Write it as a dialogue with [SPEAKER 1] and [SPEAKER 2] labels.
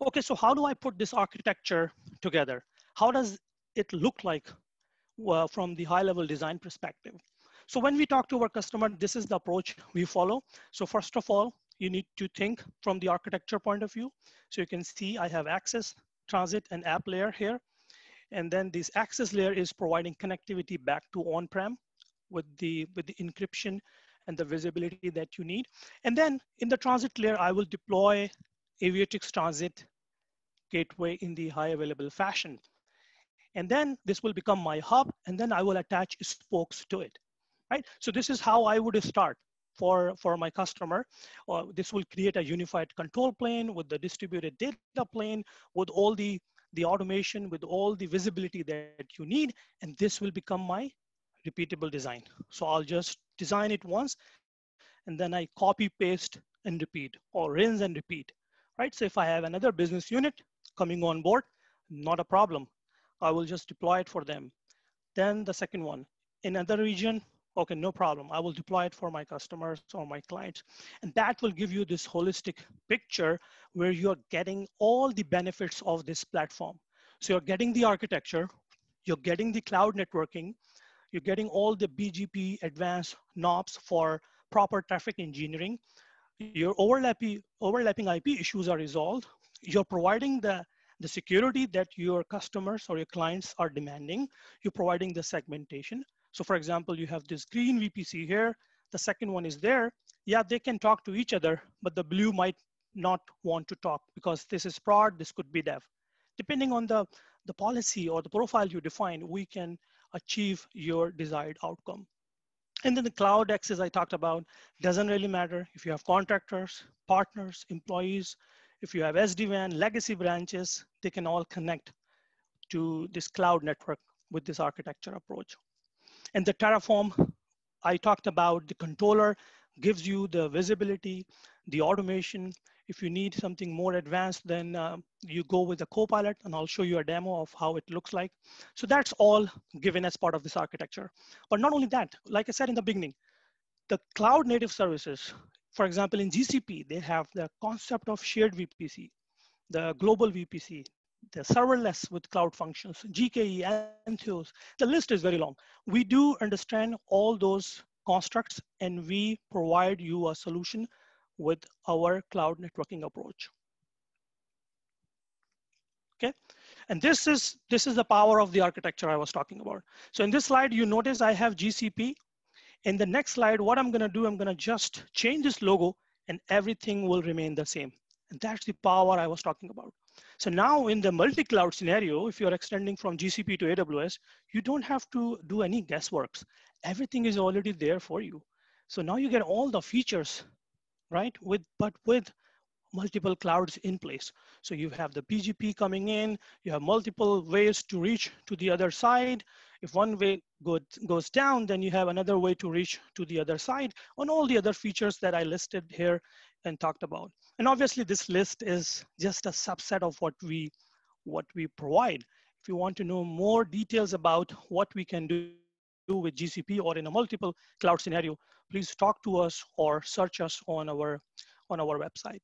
[SPEAKER 1] Okay, so how do I put this architecture together? How does it look like uh, from the high level design perspective? So when we talk to our customer, this is the approach we follow. So first of all, you need to think from the architecture point of view. So you can see I have access, transit, and app layer here. And then this access layer is providing connectivity back to on-prem with the, with the encryption and the visibility that you need. And then in the transit layer, I will deploy Aviatrix Transit Gateway in the high available fashion. And then this will become my hub, and then I will attach spokes to it, right? So this is how I would start for, for my customer. Uh, this will create a unified control plane with the distributed data plane, with all the, the automation, with all the visibility that you need, and this will become my repeatable design. So I'll just design it once, and then I copy, paste, and repeat, or rinse and repeat, right? So if I have another business unit coming on board, not a problem. I will just deploy it for them. Then the second one, in another region, okay, no problem. I will deploy it for my customers or my clients. And that will give you this holistic picture where you're getting all the benefits of this platform. So you're getting the architecture, you're getting the cloud networking, you're getting all the BGP advanced knobs for proper traffic engineering. Your overlapping, IP issues are resolved. You're providing the the security that your customers or your clients are demanding. You're providing the segmentation. So for example, you have this green VPC here. The second one is there. Yeah, they can talk to each other, but the blue might not want to talk because this is prod, this could be dev. Depending on the, the policy or the profile you define, we can achieve your desired outcome. And then the cloud access I talked about doesn't really matter if you have contractors, partners, employees, if you have SD-WAN, legacy branches, they can all connect to this cloud network with this architecture approach. And the Terraform, I talked about the controller gives you the visibility, the automation. If you need something more advanced, then uh, you go with the Copilot and I'll show you a demo of how it looks like. So that's all given as part of this architecture. But not only that, like I said in the beginning, the cloud native services for example, in GCP, they have the concept of shared VPC, the global VPC, the serverless with cloud functions, GKE, Anthos. The list is very long. We do understand all those constructs and we provide you a solution with our cloud networking approach. Okay, and this is this is the power of the architecture I was talking about. So in this slide, you notice I have GCP in the next slide, what I'm gonna do, I'm gonna just change this logo and everything will remain the same. And that's the power I was talking about. So now in the multi-cloud scenario, if you're extending from GCP to AWS, you don't have to do any guessworks. Everything is already there for you. So now you get all the features, right? With But with multiple clouds in place. So you have the BGP coming in, you have multiple ways to reach to the other side. If one way go, goes down, then you have another way to reach to the other side on all the other features that I listed here and talked about. And obviously this list is just a subset of what we, what we provide. If you want to know more details about what we can do with GCP or in a multiple cloud scenario, please talk to us or search us on our, on our website.